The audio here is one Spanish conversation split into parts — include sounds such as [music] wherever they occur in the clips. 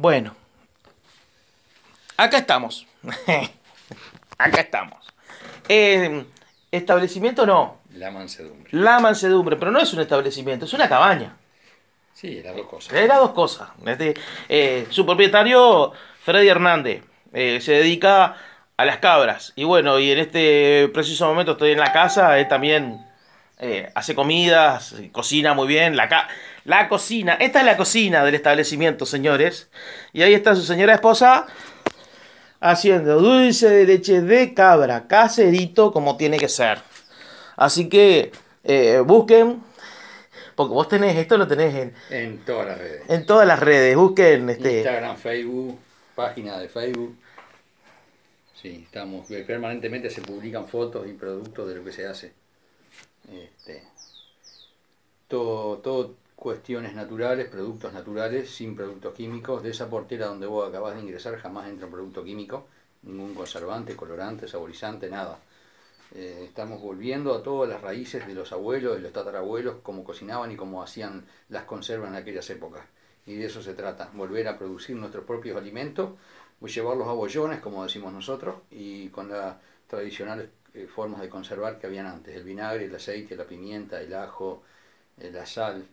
Bueno, acá estamos. [laughs] acá estamos. Eh, establecimiento no. La mansedumbre. La mansedumbre, pero no es un establecimiento, es una cabaña. Sí, las dos cosas. Era dos cosas. Este, eh, su propietario, Freddy Hernández, eh, se dedica a las cabras. Y bueno, y en este preciso momento estoy en la casa, también eh, hace comidas, cocina muy bien. La, la cocina, esta es la cocina del establecimiento, señores. Y ahí está su señora esposa haciendo dulce de leche de cabra, caserito como tiene que ser. Así que eh, busquen, porque vos tenés esto, lo tenés en, En todas las redes. en todas las redes. Busquen este. Instagram, Facebook, página de Facebook. Sí, estamos, permanentemente se publican fotos y productos de lo que se hace. Este, todo, todo cuestiones naturales, productos naturales, sin productos químicos. De esa portera donde vos acabas de ingresar jamás entra un producto químico, ningún conservante, colorante, saborizante, nada. Eh, estamos volviendo a todas las raíces de los abuelos, de los tatarabuelos, cómo cocinaban y cómo hacían las conservas en aquellas épocas. Y de eso se trata, volver a producir nuestros propios alimentos, llevarlos a bollones, como decimos nosotros, y con las tradicionales eh, formas de conservar que habían antes, el vinagre, el aceite, la pimienta, el ajo, eh, la sal,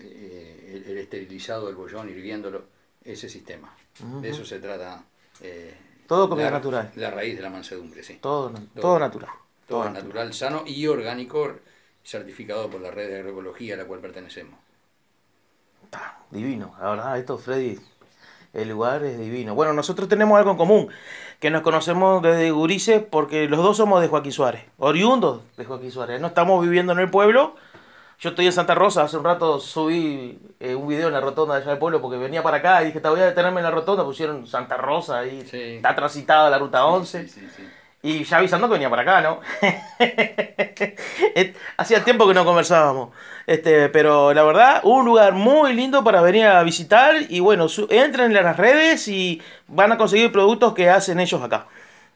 eh, el, el esterilizado del bollón, hirviéndolo, ese sistema. De eso se trata. Todo comida la- natural. La raíz de la mansedumbre, sí. Todo, todo natural. Todo Todo natural, sano y orgánico, certificado por la red de agroecología a la cual pertenecemos. Divino, la verdad, esto, Freddy, el lugar es divino. Bueno, nosotros tenemos algo en común, que nos conocemos desde Gurice porque los dos somos de Joaquín Suárez, oriundos de Joaquín Suárez. No estamos viviendo en el pueblo. Yo estoy en Santa Rosa, hace un rato subí eh, un video en la rotonda de allá del pueblo porque venía para acá y dije, te voy a detenerme en la rotonda, pusieron Santa Rosa ahí, Sí. está transitada la ruta 11. Sí, sí, sí. Y ya avisando que venía para acá, ¿no? [laughs] Hacía tiempo que no conversábamos. Este, pero la verdad, un lugar muy lindo para venir a visitar. Y bueno, entren en las redes y van a conseguir productos que hacen ellos acá.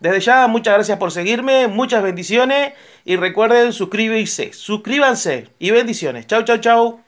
Desde ya, muchas gracias por seguirme, muchas bendiciones. Y recuerden suscribirse, suscríbanse y bendiciones. Chau, chau, chau.